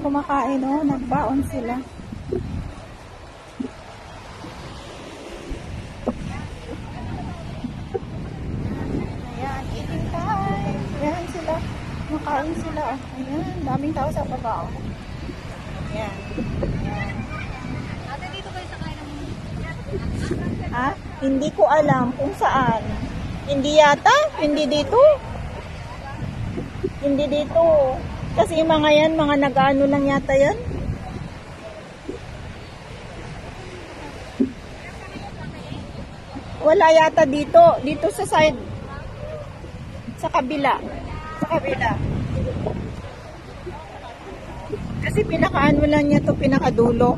kumakain, oh. Nagbaon sila. Ayan, eating time. Ayan sila. Kumakain sila. oh. Ayan, daming tao sa baba. oh. Ayan. Ayan. Ate, dito kayo sa kain ng... Ah, hindi ko alam kung saan. Hindi yata? Hindi dito? Hindi dito. Kasi mga yan, mga nag-ano lang yata yan. Wala yata dito. Dito sa side. Sa kabila. Sa kabila. Kasi pinakaano lang niya to pinakadulo.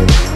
Thank